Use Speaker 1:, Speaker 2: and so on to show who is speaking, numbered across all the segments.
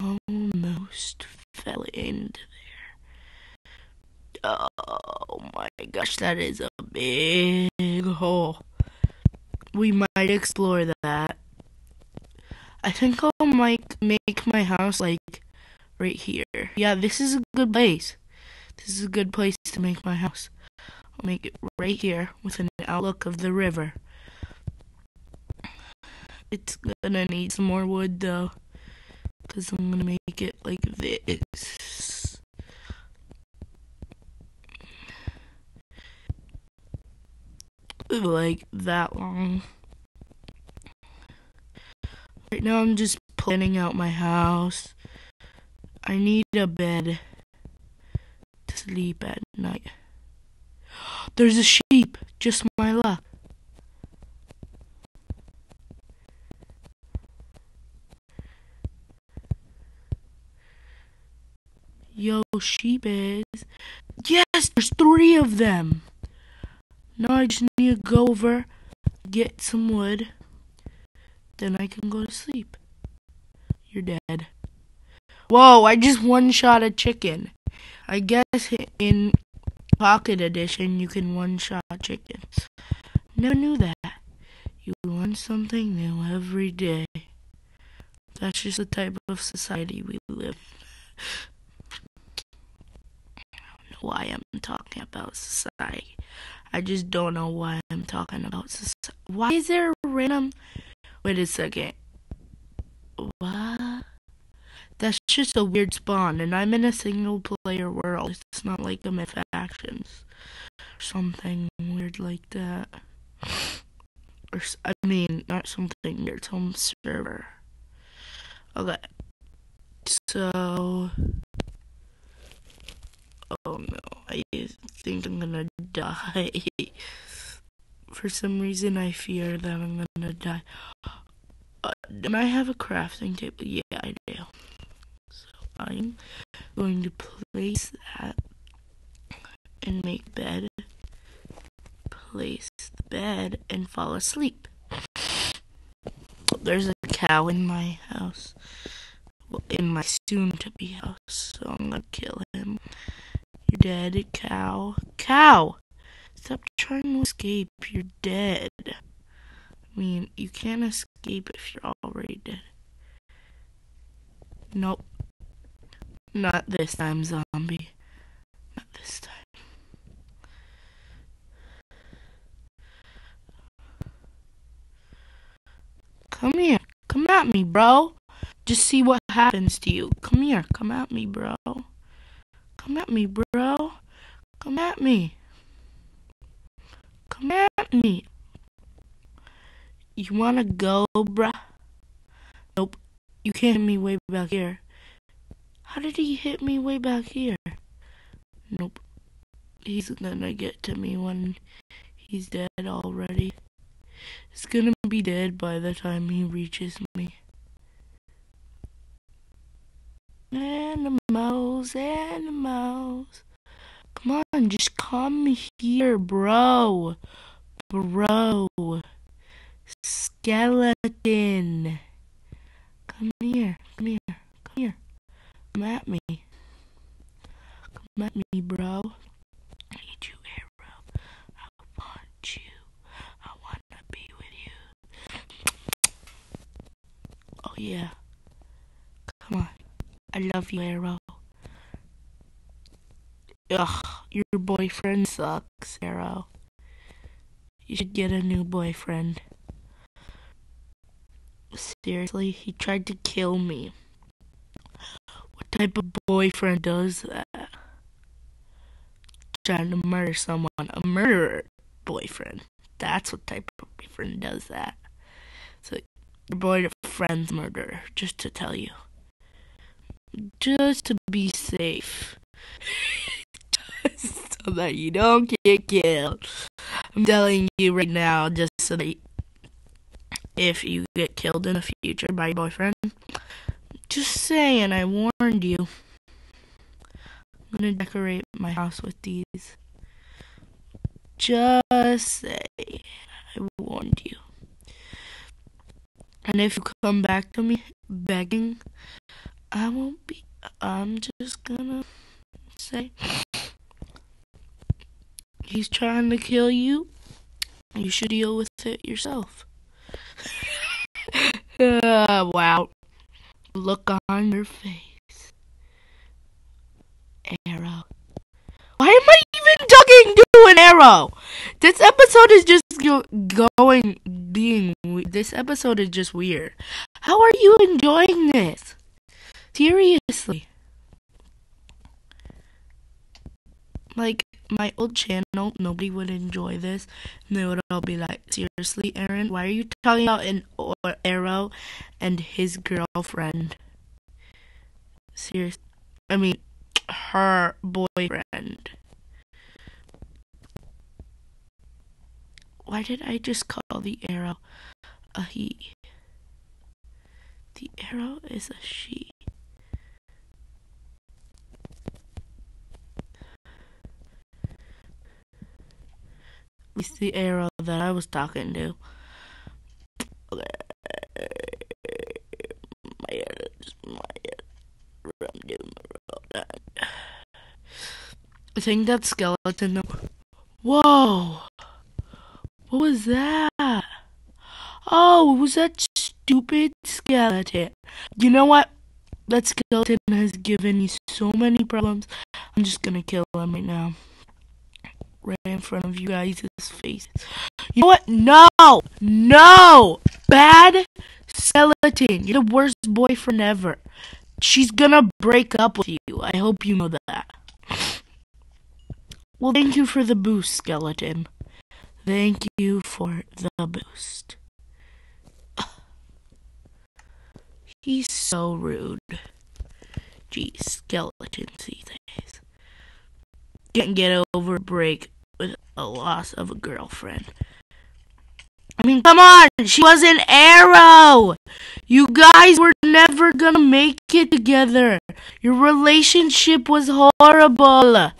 Speaker 1: almost fell into there. Oh my gosh, that is a big hole. We might explore that. I think I'll might make my house like right here. Yeah, this is a good place. This is a good place to make my house. I'll make it right here with an outlook of the river. It's gonna need some more wood though, because I'm gonna make it like this. Like that long. Right now I'm just planning out my house. I need a bed to sleep at night. There's a sheep, just my luck. Yo, sheep is. Yes, there's three of them. Now I just need to go over, get some wood, then I can go to sleep. You're dead. Whoa, I just one shot a chicken. I guess in Pocket Edition you can one shot chickens. Never knew that. You learn something new every day. That's just the type of society we live. I don't know why I'm talking about society. I just don't know why I'm talking about society. Why is there a random. Wait a second. What? That's just a weird spawn, and I'm in a single player world. It's not like I'm in factions. Something weird like that. Or, I mean, not something weird, some server. Okay. So. Oh no, I think I'm gonna die. For some reason, I fear that I'm gonna die. Uh, do I have a crafting table? Yeah, I do. So I'm going to place that and make bed. Place the bed and fall asleep. There's a cow in my house. Well, in my soon to be house, so I'm gonna kill him. You're dead, cow. Cow! Stop trying to escape. You're dead. I mean, you can't escape if you're already dead. Nope. Not this time, zombie. Not this time. Come here. Come at me, bro. Just see what happens to you. Come here. Come at me, bro. Come at me, bro. Come at me. Come at me. You wanna go, bruh? Nope. You can't hit me way back here. How did he hit me way back here? Nope. He's gonna get to me when he's dead already. He's gonna be dead by the time he reaches me. Animals, animals. Come on, just come here, bro. Bro. Skeleton. Come here, come here, come here. Come at me. Come at me, bro. I need you, arrow. I want you. I want to be with you. Oh, yeah. Come on. Arrow. Ugh, your boyfriend sucks, Arrow. You should get a new boyfriend. Seriously, he tried to kill me. What type of boyfriend does that? Trying to murder someone. A murderer boyfriend. That's what type of boyfriend does that. So, your boyfriend's murderer, just to tell you. Just to be safe. so that you don't get killed. I'm telling you right now, just so that if you get killed in the future by your boyfriend, just saying, I warned you. I'm gonna decorate my house with these. Just say, I warned you. And if you come back to me begging, I won't be. I'm just gonna say he's trying to kill you. You should deal with it yourself. uh, wow. Look on your face. Arrow. Why am I even talking to an arrow? This episode is just going, being. This episode is just weird. How are you enjoying this? Seriously. Like, my old channel, nobody would enjoy this. And they would all be like, seriously, Aaron, why are you talking about an arrow and his girlfriend? Seriously. I mean, her boyfriend. Why did I just call the arrow a he? The arrow is a she. Least the arrow that I was talking to. Okay. My head is my head. I'm doing my I think that skeleton. Whoa! What was that? Oh, was that stupid skeleton? You know what? That skeleton has given me so many problems. I'm just gonna kill him right now right in front of you guys' faces. You know what? No! No! Bad skeleton. You're the worst boyfriend ever. She's gonna break up with you. I hope you know that. Well, thank you for the boost, skeleton. Thank you for the boost. He's so rude. Geez, skeleton days can't get over a break with a loss of a girlfriend. I mean, come on, she was an arrow. You guys were never gonna make it together. Your relationship was horrible.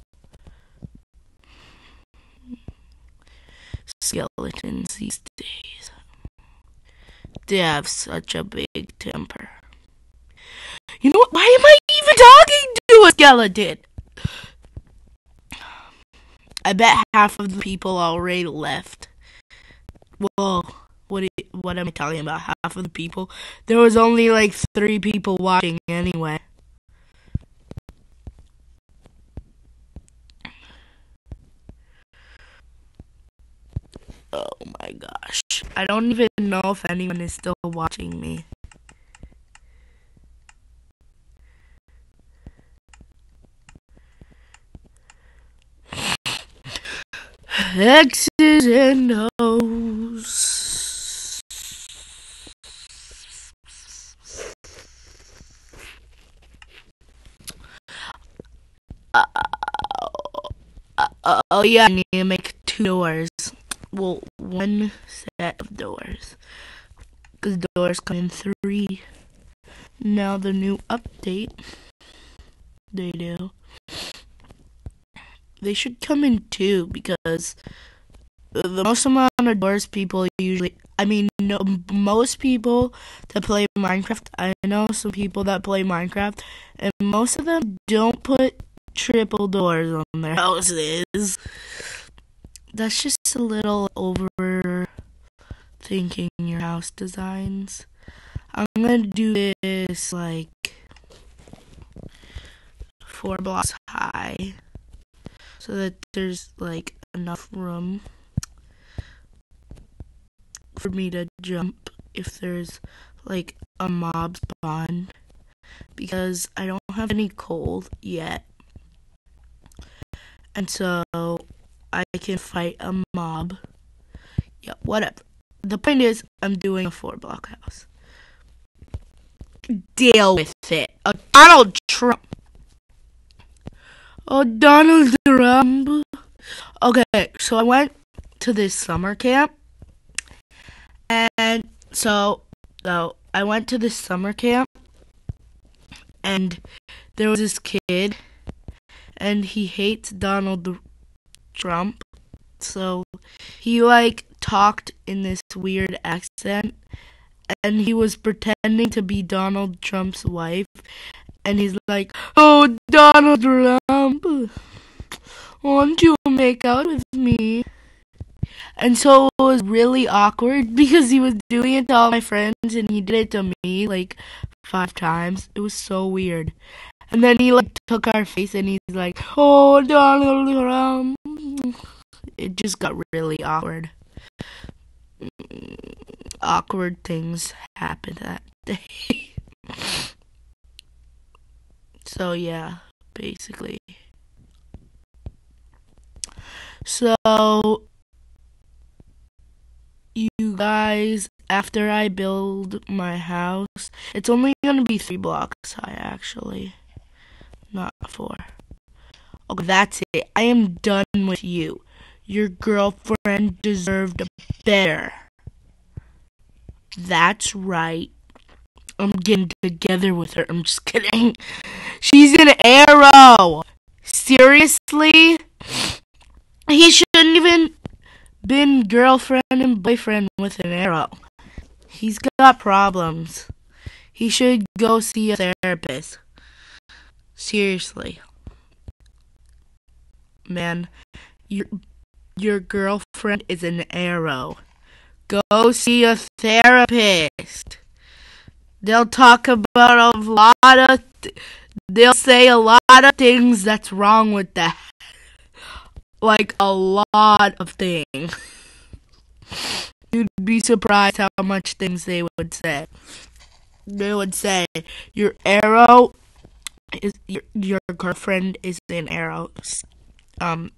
Speaker 1: Skeletons these days. They have such a big temper. You know what? Why am I even talking to a skeleton? I bet half of the people already left. Whoa, what what am I talking about? Half of the people? There was only like three people watching anyway. Oh my gosh. I don't even know if anyone is still watching me. X's and O's. Uh, oh yeah, I need to make two doors. Well, one set of doors. Because doors come in three. Now the new update. They do they should come in two because the most amount of doors people usually I mean no most people that play Minecraft I know some people that play Minecraft and most of them don't put triple doors on their houses. That's just a little over thinking your house designs. I'm gonna do this like four blocks high so that there's like enough room for me to jump if there's like a mob spawn because I don't have any coal yet. And so I can fight a mob. Yeah, whatever. The point is, I'm doing a four block house. Deal with it. Uh, Donald Trump. Oh, Donald Trump. Okay, so I went to this summer camp, and so so I went to this summer camp, and there was this kid, and he hates Donald Trump, so he like talked in this weird accent, and he was pretending to be Donald Trump's wife, and he's like, "Oh, Donald Trump, won't you make out with me?" And so it was really awkward because he was doing it to all my friends and he did it to me like five times. It was so weird. And then he like took our face and he's like, "Oh, Donald Trump." It just got really awkward. Awkward things happened that day. so yeah, basically. So you guys, after I build my house, it's only gonna be three blocks high actually, not four. Okay, that's it. I am done with you. Your girlfriend deserved better. That's right. I'm getting together with her. I'm just kidding. She's an arrow. Seriously? He shouldn't even been girlfriend and boyfriend with an arrow. He's got problems. He should go see a therapist. Seriously. Man, your your girlfriend is an arrow. Go see a therapist. They'll talk about a lot of th- they'll say a lot of things that's wrong with that like a lot of things. You'd be surprised how much things they would say. They would say your arrow is your your girlfriend is an arrow. Um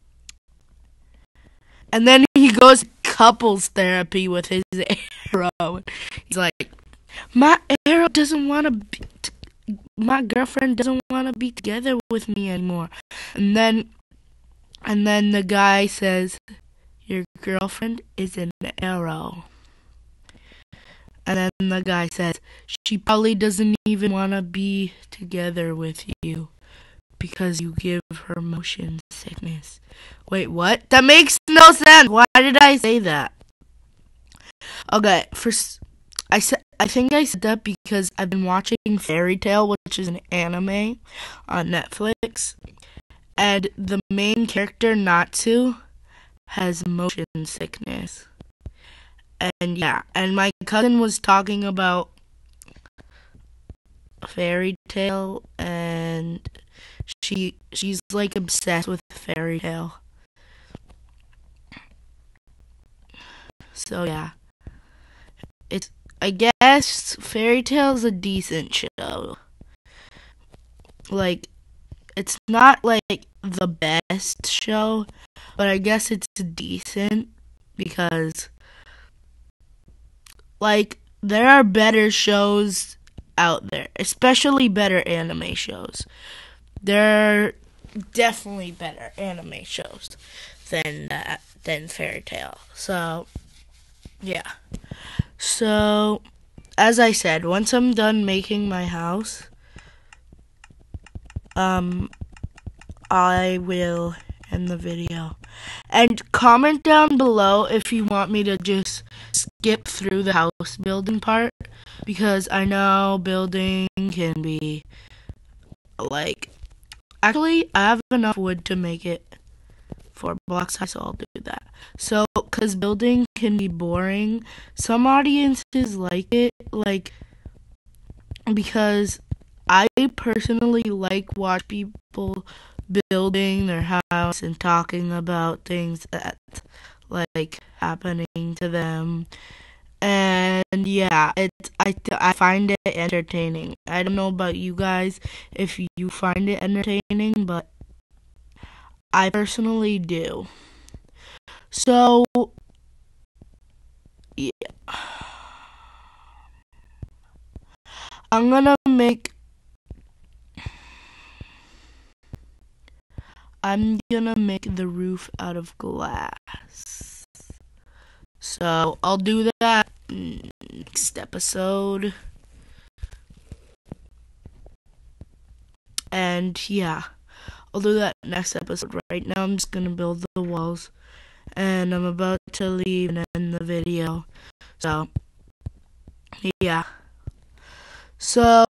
Speaker 1: and then he goes couples therapy with his arrow. He's like, my arrow doesn't want to be. T- my girlfriend doesn't want to be together with me anymore. And then and then the guy says, Your girlfriend is an arrow. And then the guy says, She probably doesn't even want to be together with you because you give her motion sickness. Wait, what? That makes no sense. Why did I say that? Okay, first, I said I think I said that because I've been watching Fairy Tail, which is an anime on Netflix, and the main character Natsu has motion sickness. And yeah, and my cousin was talking about Fairy Tail and she she's like obsessed with Fairy Tail. So yeah. It's I guess Fairy Tail's a decent show. Like it's not like the best show, but I guess it's decent because like there are better shows out there, especially better anime shows. There are definitely better anime shows than that than Fairy Tail. So yeah. So as I said, once I'm done making my house, um, I will end the video. And comment down below if you want me to just skip through the house building part because I know building can be like actually I have enough wood to make it four blocks high so I'll do that. So cuz building can be boring, some audiences like it like because I personally like watch people building their house and talking about things that like happening to them. And yeah, it's I I find it entertaining. I don't know about you guys if you find it entertaining, but I personally do. So yeah. I'm gonna make I'm gonna make the roof out of glass. So I'll do that next episode. And yeah, I'll do that next episode. Right now, I'm just gonna build the walls, and I'm about to leave and end the video. So Yeah. So